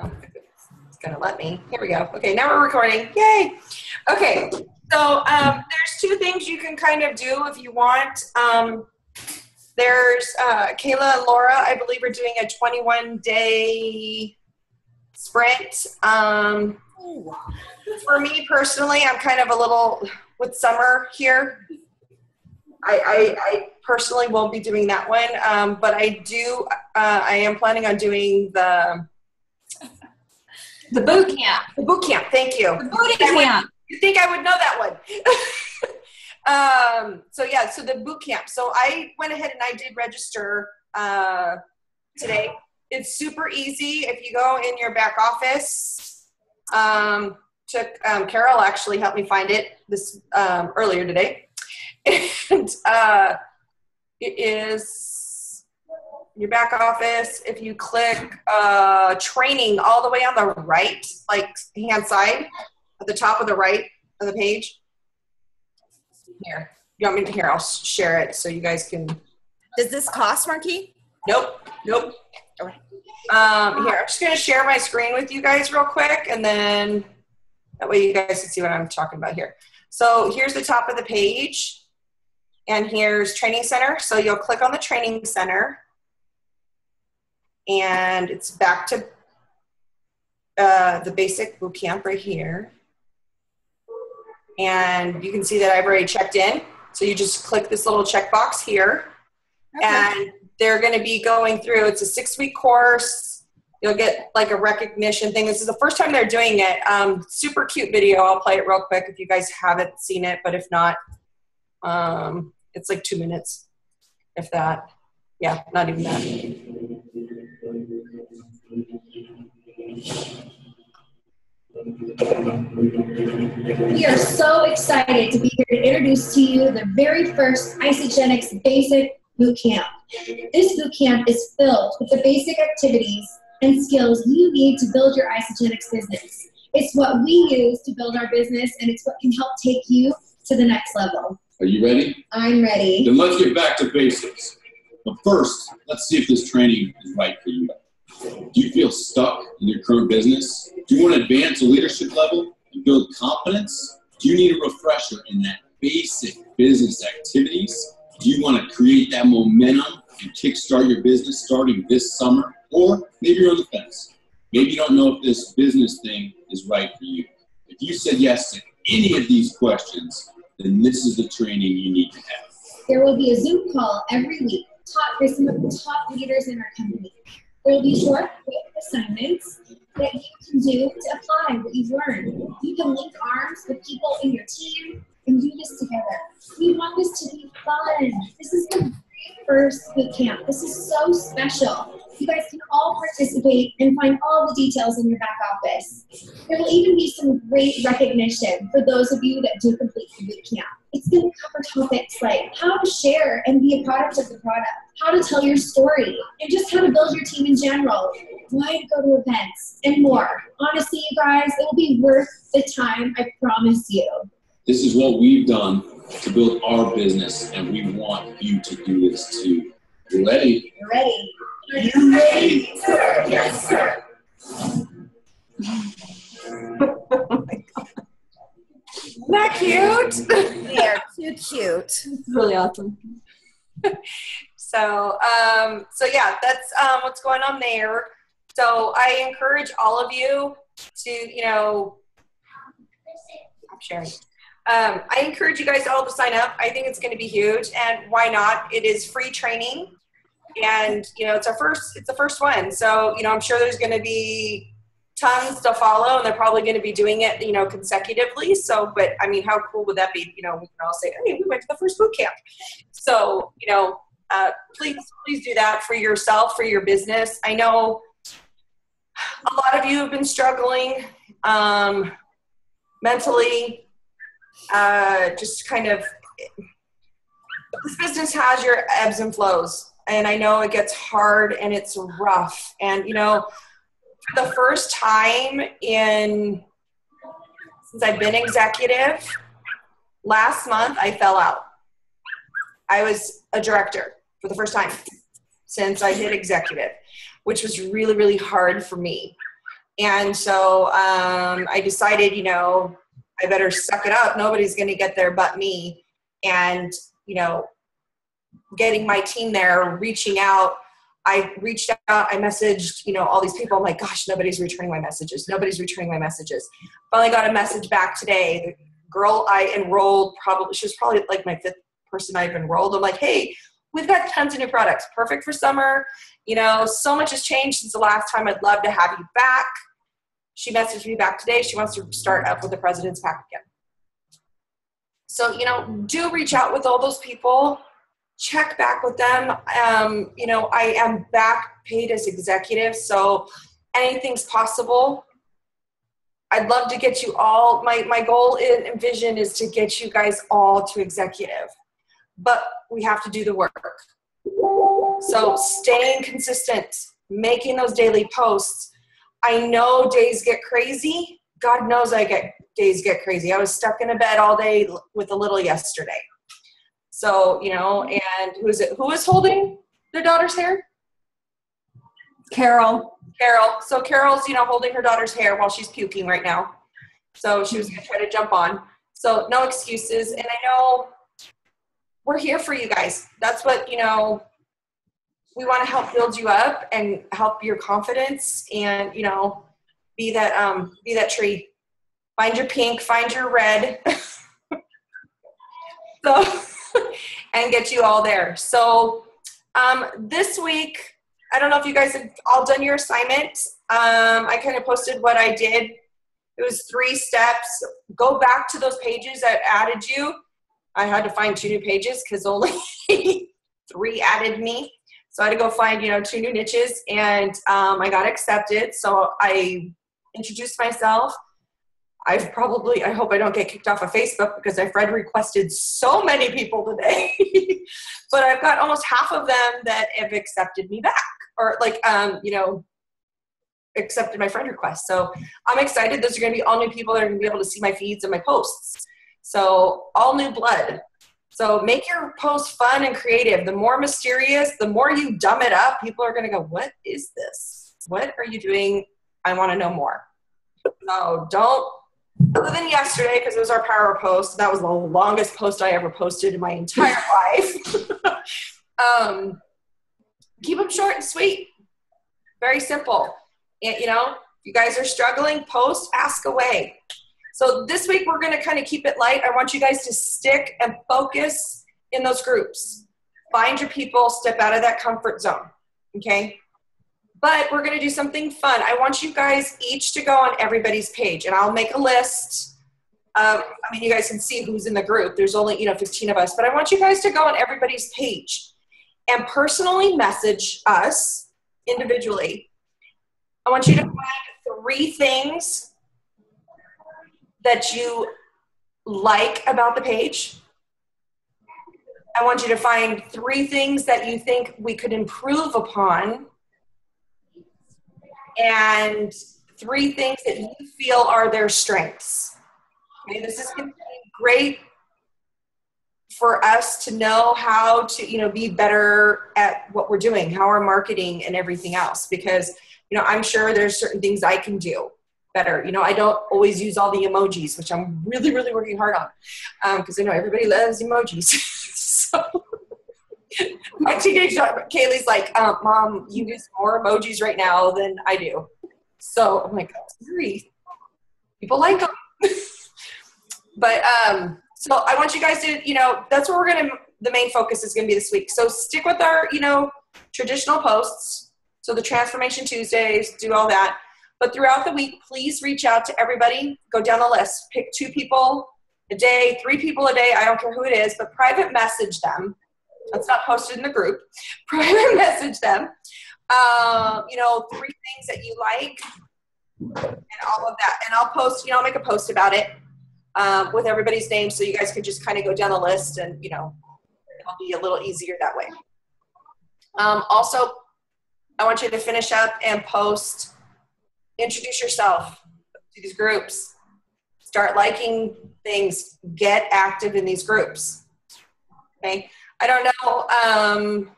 Oh, it's gonna let me. Here we go. Okay, now we're recording. Yay! Okay, so um, there's two things you can kind of do if you want. Um, there's uh, Kayla and Laura, I believe, are doing a 21 day sprint. Um, for me personally, I'm kind of a little with summer here. I, I, I personally won't be doing that one, um, but I do. Uh, I am planning on doing the The boot camp. the boot camp. Thank you. The would- camp. You think I would know that one? um, so yeah, so the boot camp. So I went ahead and I did register uh, today. It's super easy if you go in your back office. Um, took um, Carol actually helped me find it this um, earlier today, and uh, it is your back office. If you click uh, training all the way on the right, like hand side at the top of the right of the page. Here, you want me to here? I'll share it so you guys can. Does this cost, Maarqui? Nope, nope. Okay. Um, here, I'm just gonna share my screen with you guys real quick, and then that way you guys can see what I'm talking about here. So here's the top of the page, and here's training center. So you'll click on the training center, and it's back to uh, the basic boot camp right here. And you can see that I've already checked in. So you just click this little checkbox here. And they're going to be going through it's a six week course. You'll get like a recognition thing. This is the first time they're doing it. Um, super cute video. I'll play it real quick if you guys haven't seen it but if not um, it's like two minutes if that. Yeah not even that We are so excited to be here to introduce to you the very first Isagenix Basic Boot Camp. This boot camp is filled with the basic activities and skills you need to build your Isagenix business. It's what we use to build our business, and it's what can help take you to the next level. Are you ready? I'm ready. Then let's get back to basics. But first, let's see if this training is right for you. Do you feel stuck in your current business? Do you want to advance a leadership level and build confidence? Do you need a refresher in that basic business activities? Do you want to create that momentum and kickstart your business starting this summer? Or maybe you're on the fence. Maybe you don't know if this business thing is right for you. If you said yes to any of these questions, then this is the training you need to have. There will be a Zoom call every week taught by some of the top leaders in our company. There will be short, quick assignments that you can do to apply what you've learned. You can link arms with people in your team and do this together. We want this to be fun. This is the very first boot camp. This is so special. You guys can all participate and find all the details in your back office. There will even be some great recognition for those of you that do complete the boot camp. It's going to cover topics like how to share and be a product of the product, how to tell your story, and just how to build your team in general, why to go to events, and more. Honestly, you guys, it will be worth the time, I promise you. This is what we've done to build our business, and we want you to do this too. You ready? You ready? You ready? Yes, sir. Oh isn't that cute They are too cute. It's really awesome. So, um, so yeah, that's um, what's going on there. So I encourage all of you to, you know, I'm sharing. Um, I encourage you guys all to sign up. I think it's going to be huge, and why not? It is free training, and you know, it's our first. It's the first one, so you know, I'm sure there's going to be tons to follow, and they're probably going to be doing it, you know, consecutively. So, but I mean, how cool would that be? You know, we can all say, "Hey, we went to the first boot camp." So, you know, uh, please please do that for yourself for your business i know a lot of you have been struggling um, mentally uh, just kind of this business has your ebbs and flows and i know it gets hard and it's rough and you know for the first time in since i've been executive last month i fell out i was a director for the first time since I hit executive, which was really, really hard for me. And so um, I decided, you know, I better suck it up. Nobody's going to get there but me. And, you know, getting my team there, reaching out. I reached out, I messaged, you know, all these people. I'm like, gosh, nobody's returning my messages. Nobody's returning my messages. Finally got a message back today. The girl I enrolled, probably, she was probably like my fifth person I've enrolled. I'm like, hey, we've got tons of new products, perfect for summer. You know, so much has changed since the last time. I'd love to have you back. She messaged me back today. She wants to start up with the President's Pack again. So, you know, do reach out with all those people check back with them. Um, you know, I am back paid as executive, so anything's possible. I'd love to get you all. My my goal and vision is to get you guys all to executive, but we have to do the work. So staying consistent, making those daily posts. I know days get crazy. God knows I get days get crazy. I was stuck in a bed all day with a little yesterday. So, you know, and who is it? Who is holding their daughter's hair? Carol. Carol. So Carol's, you know, holding her daughter's hair while she's puking right now. So she was gonna try to jump on. So no excuses. And I know we're here for you guys. That's what, you know, we want to help build you up and help your confidence and, you know, be that um be that tree. Find your pink, find your red. so and get you all there. So um, this week, I don't know if you guys have all done your assignment. Um, I kind of posted what I did. It was three steps. Go back to those pages that added you. I had to find two new pages because only three added me. So I had to go find, you know, two new niches and um, I got accepted. So I introduced myself I've probably, I hope I don't get kicked off of Facebook because I've read requested so many people today. but I've got almost half of them that have accepted me back or like, um, you know, accepted my friend request. So I'm excited. Those are going to be all new people that are going to be able to see my feeds and my posts. So all new blood. So make your post fun and creative. The more mysterious, the more you dumb it up, people are going to go, What is this? What are you doing? I want to know more. So don't other than yesterday because it was our power post that was the longest post i ever posted in my entire life. Um, keep them short and sweet. Very simple. You know you guys are struggling post ask away. So this week we're going to kind of keep it light. I want you guys to stick and focus in those groups. Find your people step out of that comfort zone okay but we're going to do something fun. I want you guys each to go on everybody's page, and I'll make a list. Um, I mean, you guys can see who's in the group. There's only, you know, 15 of us, but I want you guys to go on everybody's page and personally message us individually. I want you to find three things that you like about the page. I want you to find three things that you think we could improve upon and three things that you feel are their strengths. Okay, this is going to be great for us to know how to, you know, be better at what we're doing, how we're marketing and everything else. Because, you know, I'm sure there's certain things I can do better. You know, I don't always use all the emojis, which I'm really, really working hard on because um, I know everybody loves emojis. so my teenage daughter, Kaylee's like, um, Mom, you use more emojis right now than I do. So I'm like, sorry. People like them. but um, so I want you guys to, you know, that's where we're going to, the main focus is going to be this week. So stick with our, you know, traditional posts. So the Transformation Tuesdays, do all that. But throughout the week, please reach out to everybody. Go down the list. Pick two people a day, three people a day. I don't care who it is, but private message them it's not posted in the group. Private message them. Um, you know, three things that you like and all of that. And I'll post, you know, I'll make a post about it um, with everybody's name so you guys can just kind of go down the list and, you know, it'll be a little easier that way. Um, also, I want you to finish up and post, introduce yourself to these groups. Start liking things, get active in these groups. Okay. I don't know. Um,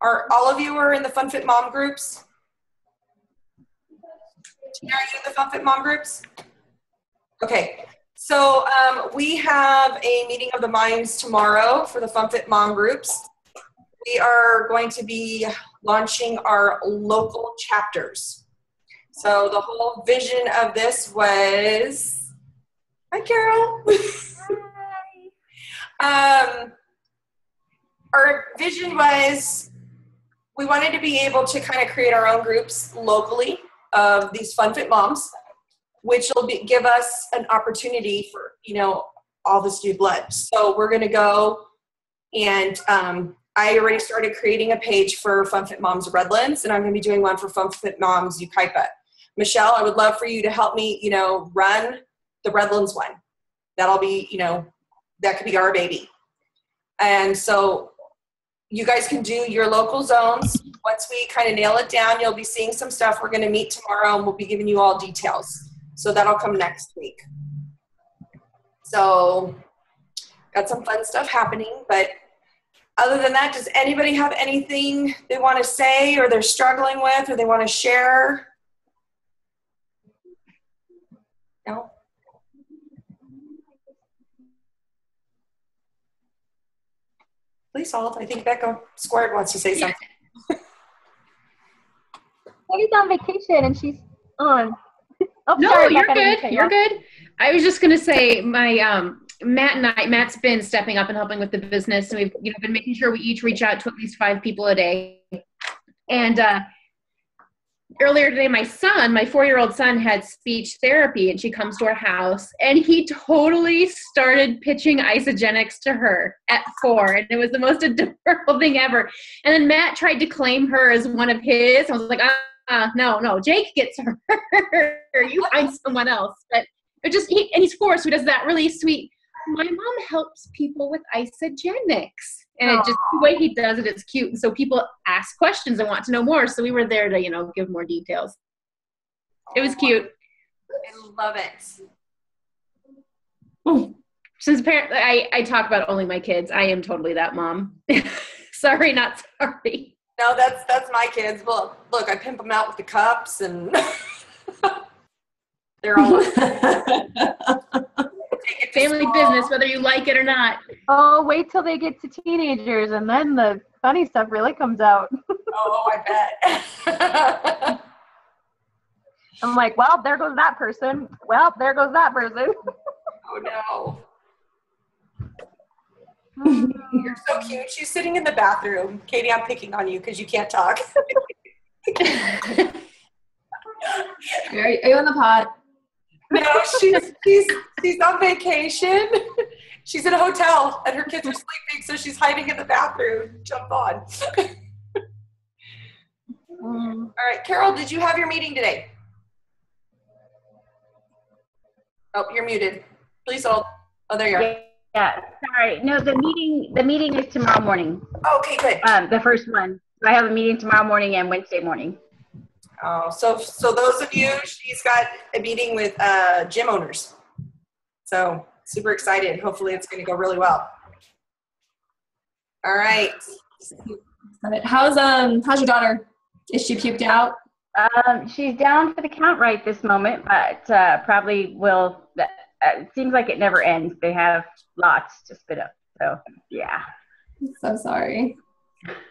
are all of you are in the Fun Fit Mom groups? Are you in the FunFit Mom groups? Okay, so um, we have a meeting of the minds tomorrow for the FunFit Mom groups. We are going to be launching our local chapters. So the whole vision of this was, hi Carol. Hi. um, our vision was we wanted to be able to kind of create our own groups locally of these fun fit moms which will be, give us an opportunity for you know all this new blood. So we're going to go and um, i already started creating a page for fun fit moms redlands and i'm going to be doing one for fun fit moms Yucaipa. Michelle i would love for you to help me you know run the redlands one. That'll be you know that could be our baby. And so you guys can do your local zones. Once we kind of nail it down, you'll be seeing some stuff. We're going to meet tomorrow and we'll be giving you all details. So that'll come next week. So, got some fun stuff happening. But other than that, does anybody have anything they want to say or they're struggling with or they want to share? No? Please hold. I think Becca Squared wants to say something. May's on vacation and she's on. Oh, No, sorry, you're Becca, I didn't good. cut you You're off. good. I was just gonna say my um Matt and I Matt's been stepping up and helping with the business and we've you know been making sure we each reach out to at least five people a day. And uh earlier today my son, my four year old son had speech therapy and she comes to our house and he totally started pitching Isagenix to her at four and it was the most adorable thing ever. And then Matt tried to claim her as one of his. I was like, uh, no, no, Jake gets her. you find someone else. But it just he and he's four, so he does that really sweet. My mom helps people with Isagenix, and it just the way he does it, it's cute. And so people ask questions and want to know more. So we were there to you know give more details. It was cute. I love it. Since apparently I I talk about only my kids, I am totally that mom. sorry, not sorry. No, that's that's my kids. Well, look, I pimp them out with the cups, and they're all take it to Family school. business, whether you like it or not. Oh, wait till they get to teenagers and then the funny stuff really comes out. Oh, I bet. I'm like, well, there goes that person. Well, there goes that person. oh no. You're so cute. She's sitting in the bathroom. Katie, I'm picking on you because you can't talk. Are, are you in the pot? No, she's she's she's on vacation. She's in a hotel and her kids are sleeping, so she's hiding in the bathroom. Jump on. Mm. All right, Carol, did you have your meeting today? Oh, you're muted. Please hold. Oh, there you are. Yeah, sorry. No, the meeting, the meeting is tomorrow morning. Okay, good. Um, the first one. I have a meeting tomorrow morning and Wednesday morning. Oh, so so those of you, she's got a meeting with uh, gym owners. So super excited. Hopefully, it's going to go really well. All right. How's um how's your daughter? Is she puked out? Um, she's down for the count right this moment, but uh, probably will. Uh, it seems like it never ends. They have lots to spit up. So yeah. So sorry.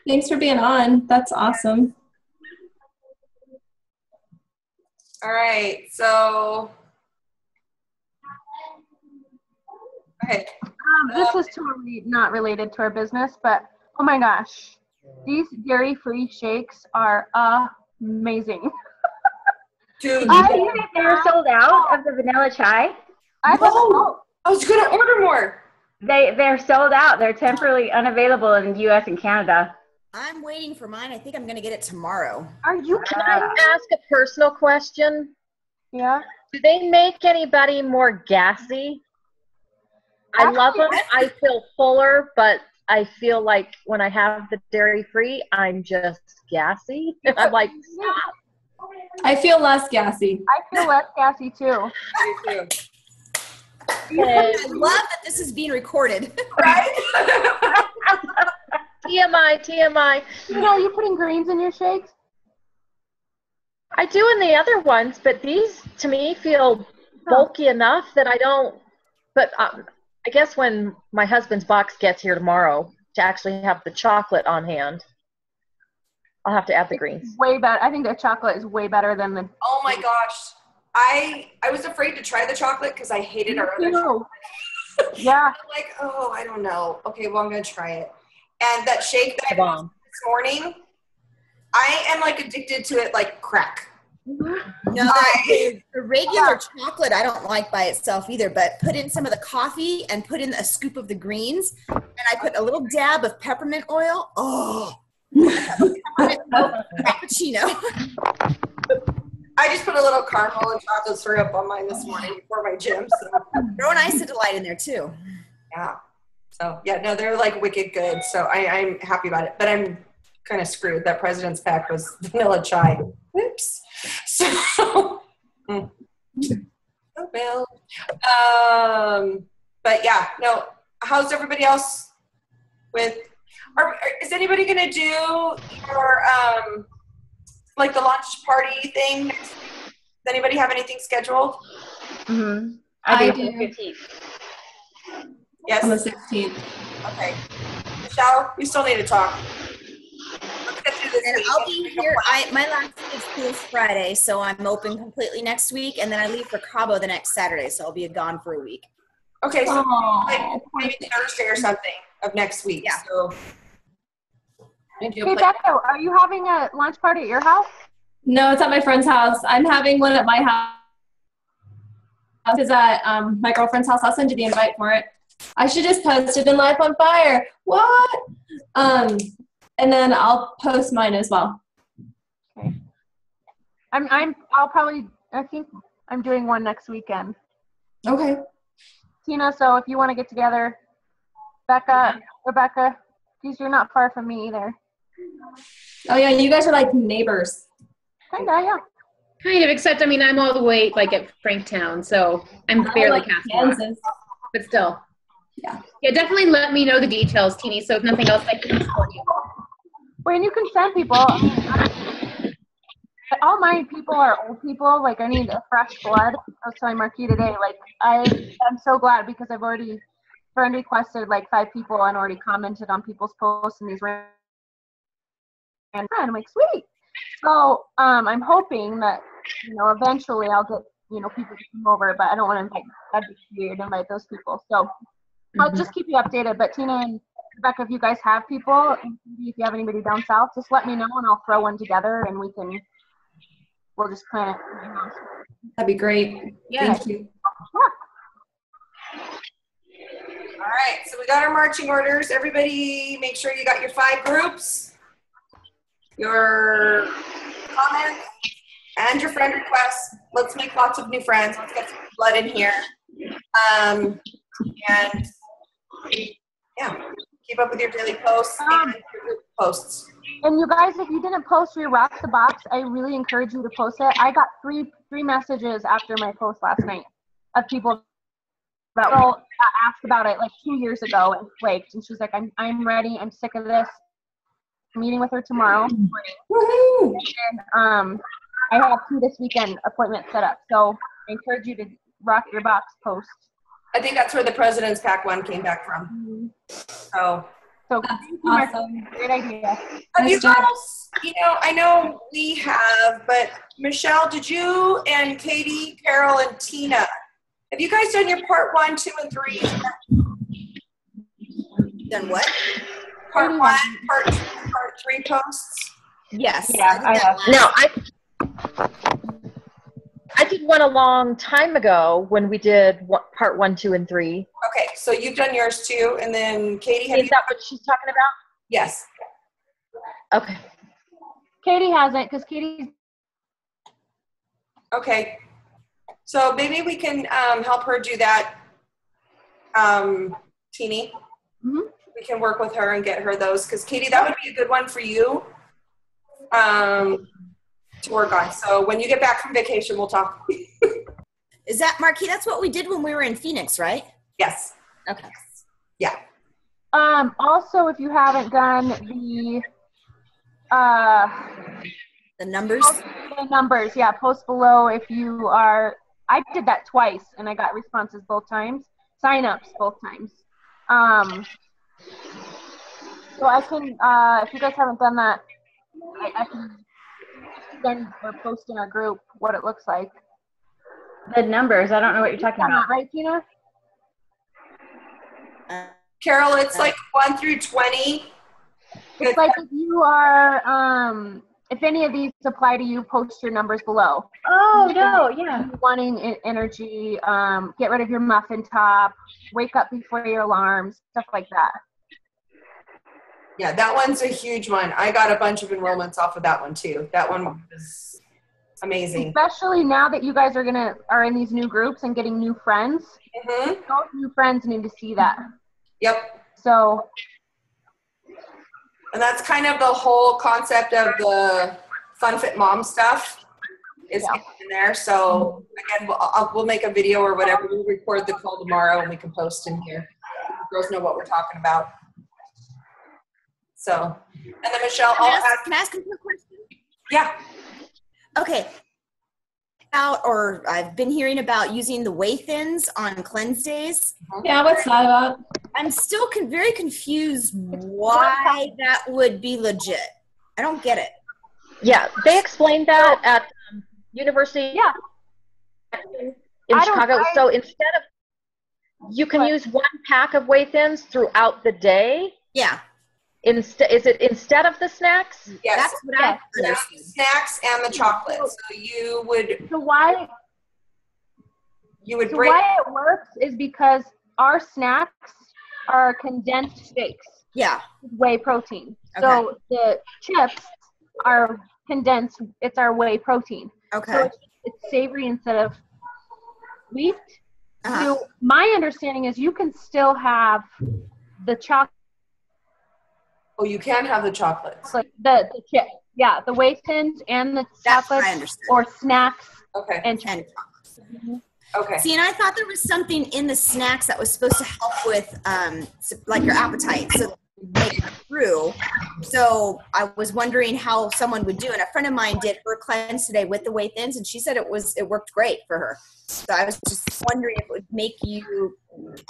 Thanks for being on. That's awesome. All right. So. Okay. Um, this is totally not related to our business, but oh my gosh, these dairy-free shakes are amazing. Dude, I think that they're sold out of the vanilla chai. I Whoa. I was going to order more. They they're sold out. They're temporarily unavailable in the U.S. and Canada. I'm waiting for mine. I think I'm going to get it tomorrow. Are you Can I ask a personal question? Yeah. Do they make anybody more gassy? I love them. I feel fuller, but I feel like when I have the dairy free, I'm just gassy. I'm like, stop. I feel less gassy. I feel less gassy too. Me too. I love that this is being recorded. Right? TMI, TMI. You know, you're you putting greens in your shakes? I do in the other ones, but these to me feel bulky enough that I don't. But um, I guess when my husband's box gets here tomorrow to actually have the chocolate on hand, I'll have to add the greens. Way better. I think the chocolate is way better than the. Oh my gosh. I I was afraid to try the chocolate because I hated our other chocolate. Yeah. Like, oh, I don't know. Okay, well, I'm gonna try it. And that shake that I Bomb. this morning, I am like addicted to it like crack. No, I- the, the regular chocolate I don't like by itself either, but put in some of the coffee and put in a scoop of the greens, and I put a little dab of peppermint oil. Oh, peppermint milk cappuccino. I just put a little caramel and chocolate syrup on mine this morning before my gym. So Throw an Isa Delight in there too. yeah. So yeah, no, they're like wicked good. So I, I'm happy about it. But I'm kind of screwed. That president's pack was vanilla chai. Oops. So mm. oh well. Um but yeah, no, how's everybody else with are, are- is anybody gonna do your um like the launch party thing? Does anybody have anything scheduled? Mm-hmm. I do. do. Yes. On the 16th. Okay. Michelle, we still need to talk. Let's get through this And. I'll be here. I my last day of school is Friday, so I'm open completely next week, and then I leave for Cabo the next Saturday, so I'll be gone for a week. Okay, so Aw. like maybe Thursday or something of next week. Yeah. So maybe Hey, you'll Becca, are you having a lunch party at your house? No, it's at my friend's house. I'm having one at my house. It's at um, my girlfriend's house. I'll send you the invite for it. I should just post it in Life on Fire. What? Um, and then I'll post mine as well. Okay. I'm. I'm. I'll probably. I think I'm doing one next weekend. Okay. Tina, so if you want to get together, Becca, Rebecca, geez, you're not far from me either. Oh yeah, you guys are like neighbors. Kinda, yeah. Kind of, except I mean, I'm all the way like at Franktown, so I'm barely like Castle Rock, Kansas. but still. Yeah. Yeah, definitely let me know the details, Teeny. So if nothing else, I can support you. Well, and you can send people. I all my people are old people. Like I need a fresh blood. I was telling Maarqui today. Like I, I'm so glad because I've already friend requested like five people and already commented on people's posts and these ran- and I'm like sweet. So um, I'm hoping that you know eventually I'll get you know people to come over, but I don't want to invite. That'd be weird to invite those people. So I'll just keep you updated. But Tina and Rebecca, if you guys have people, if you have anybody down south, just let me know and I'll throw one together and we can, we'll just plan it. at. That'd be great. Yeah. Thank you. All right, so we got our marching orders. Everybody, make sure you got your five groups, your comments, and your friend requests. Let's make lots of new friends. Let's get some blood in here. Um, and yeah, keep up with your daily posts and your posts. And you guys, if you didn't post your rock the box, I really encourage you to post it. I got three three messages after my post last night of people that well, asked about it like two years ago and flaked, and she's like, "I'm I'm ready. I'm sick of this." I'm meeting with her tomorrow Woohoo! and um, I have two this weekend appointments set up. So I encourage you to rock your box post. I think that's where the President's Pack one came back from. So So That's thank you, awesome. great idea. Have you Nice job. girls, you know, I know we have, but Michelle, did you and Katie, Carol, and Tina, have you guys done your part one, two, and three? Done what? Part one, part two, part three posts? Yes. Yeah, I have. No, I I did one a long time ago when we did one, part one, two, and three. Okay, so you've done yours too, and then Katie, have Is you? that what she's talking about? Yes. Okay. Katie hasn't because Katie's Okay. So maybe we can um, help her do that, um, Teeny. Mhm. We can work with her and get her those because Katie, that would be a good one for you um, to work on. So when you get back from vacation, we'll talk. Is that Maarqui? That's what we did when we were in Phoenix, right? yes. Okay. Yeah. Um, also, if you haven't done the uh, The numbers. the numbers. Yeah, post below if you are. I did that twice and I got responses both times. Sign-ups both times. Um, so I can, uh, if you guys haven't done that, I, I can send or post in our group what it looks like. The numbers, I don't know what you're talking about. Right, Tina? Carol, it's like one through twenty. It's like if you are, um, if any of these apply to you, post your numbers below. Oh, no, yeah. Wanting energy, um, get rid of your muffin top, wake up before your alarms, stuff like that. Yeah, that one's a huge one. I got a bunch of enrollments off of that one too. That one was amazing. Especially now that you guys are gonna are in these new groups and getting new friends. hmm Those new friends need to see that. Yep. So And that's kind of the whole concept of the Fun Fit Mom stuff is Yeah. in there. So again, we'll, I'll, we'll make a video or whatever. We'll record the call tomorrow and we can post in here. Girls know what we're talking about. So, and then Michelle, Can I I'll ask, ask, can I ask a question? yeah, Okay. Out or I've been hearing about using the whey thins on cleanse days. Yeah, what's that about? I'm still con- very confused why that would be legit. I don't get it. Yeah, they explained that at um, University yeah, in I Chicago. I- so instead of, you can What? use one pack of whey thins throughout the day. Yeah, Instead, is it instead of the snacks? yes. that's what Yes. I understood. Snacks and the chocolate. So you would, so why you would so break, why it works is because our snacks are condensed shakes. Yeah, whey protein. So the chips are condensed. It's our whey protein. So okay. it's, it's savory instead of sweet. Uh-huh. So my understanding is you can still have the chocolate, oh, you can have the chocolates. the, the chip. Yeah, the whey thins and the That's what I or snacks Okay, and And okay. see, and I thought there was something in the snacks that was supposed to help with, um, like your appetite, so make it through. So I was wondering how someone would do. And a friend of mine did her cleanse today with the whey thins, and she said it was it worked great for her. So I was just wondering if it would make you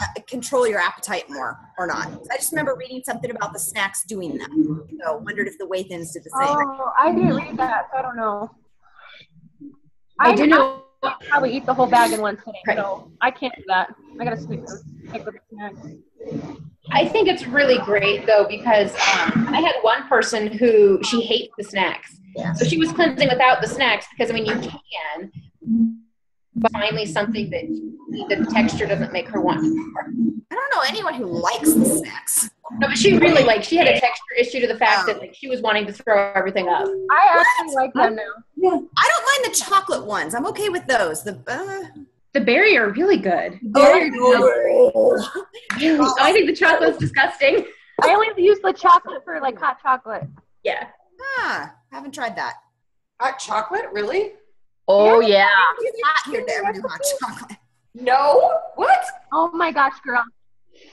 uh, control your appetite more or not. I just remember reading something about the snacks doing that. So wondered if the whey thins did the same. Oh, I didn't read that, so I don't know. I do know. I'll probably eat the whole bag in one sitting, Right. so I can't do that. I gotta stick stick with the snacks. I think it's really great though because um, I had one person who she hates the snacks, so she was cleansing without the snacks because I mean you can, but finally something that that the texture doesn't make her want. more. I don't know anyone who likes the snacks. No, but she really like she had a texture issue to the fact that like she was wanting to throw everything up. I actually like them now. I don't mind the chocolate ones. I'm okay with those. The uh, The berry are really good. oh, I think the chocolate's disgusting. I only use the chocolate for like hot chocolate. Yeah. ah, haven't tried that. Hot chocolate, really? Oh yeah. It's hot here to ever do hot chocolate. No. What? Oh my gosh, girl.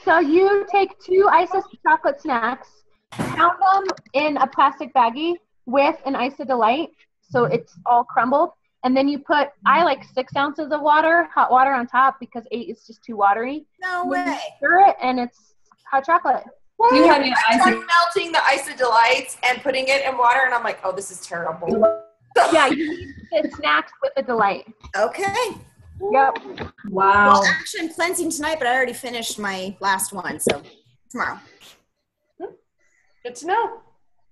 So you take two Isis chocolate snacks, pound them in a plastic baggie with an Isa Delight, so it's all crumbled, and then you put I mm. like six ounces of water, hot water on top because eight is just too watery. No And you way. Stir it, and it's hot chocolate. You had me I ice tried melting the Isa Delights and putting it in water, and I'm like, oh, this is terrible. Yeah, you need the snacks with a delight. Okay. Yep. Wow. Well, actually, I'm cleansing tonight, but I already finished my last one, so tomorrow. Good to know.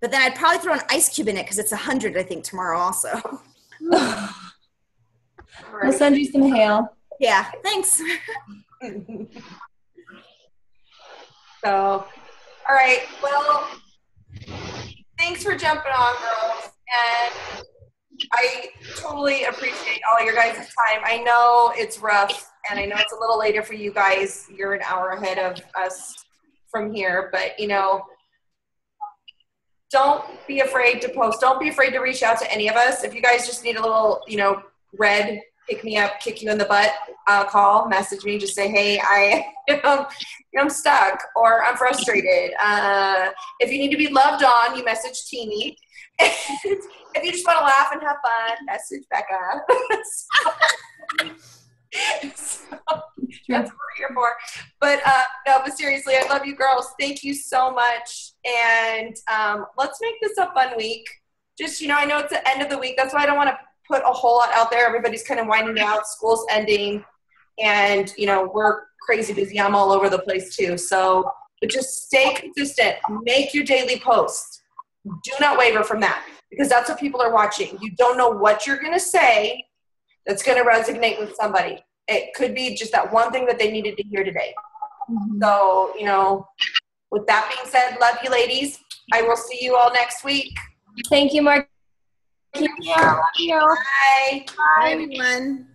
But then I'd probably throw an ice cube in it because it's a hundred, I think, tomorrow also. We'll send you some hail. yeah. Thanks. So, all right. Well, thanks for jumping on, girls. And I totally appreciate all your guys' time. I know it's rough, and I know it's a little later for you guys. You're an hour ahead of us from here, but you know, don't be afraid to post. Don't be afraid to reach out to any of us. If you guys just need a little, you know, red pick me up, kick you in the butt, uh, call, message me, just say, hey, I am, I'm stuck or I'm frustrated. Uh, if you need to be loved on, you message Teeny. if you just want to laugh and have fun, message Becca. so, that's what we're here for. But uh, no, but seriously, I love you girls. Thank you so much. And um, let's make this a fun week. Just, you know, I know it's the end of the week. That's why I don't want to put a whole lot out there. Everybody's kind of winding down. School's ending. And, you know, we're crazy busy. I'm all over the place too. So but just stay consistent. Make your daily posts. Do not waver from that because that's what people are watching. You don't know what you're going to say that's going to resonate with somebody. It could be just that one thing that they needed to hear today. Mm-hmm. So, you know, with that being said, love you ladies. I will see you all next week. Thank you, Mark. Thank you. You. Bye. Bye, everyone.